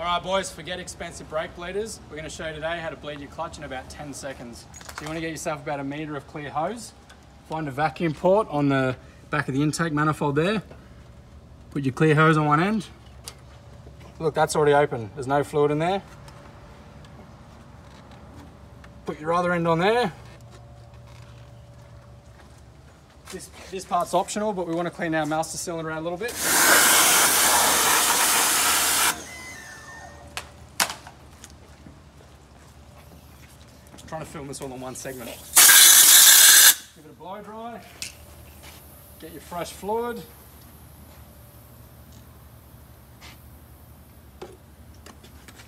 All right, boys, forget expensive brake bleeders. We're going to show you today how to bleed your clutch in about 10 seconds. So you want to get yourself about a meter of clear hose. Find a vacuum port on the back of the intake manifold there. Put your clear hose on one end. Look, that's already open. There's no fluid in there. Put your other end on there. This, this part's optional, but we want to clean our master cylinder out a little bit. Trying to film this all in one segment. Give it a blow dry. Get your fresh fluid.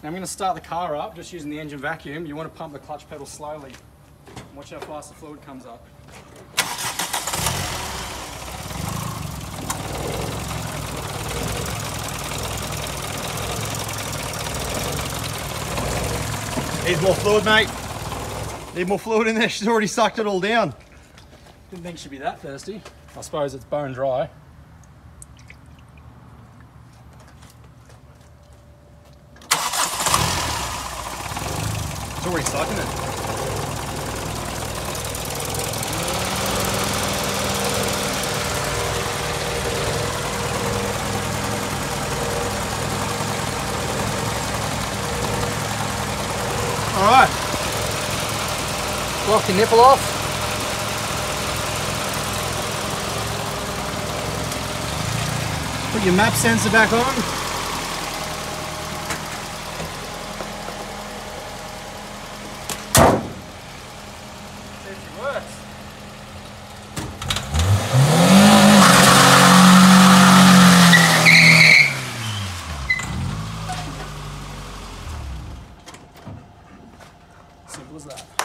Now I'm going to start the car up just using the engine vacuum. You want to pump the clutch pedal slowly. Watch how fast the fluid comes up. Needs more fluid, mate. Need more fluid in there. She's already sucked it all down. Didn't think she'd be that thirsty. I suppose it's bone dry. It's already sucking it. All right. Block your nipple off. Put your map sensor back on. See if it works. Simple as that.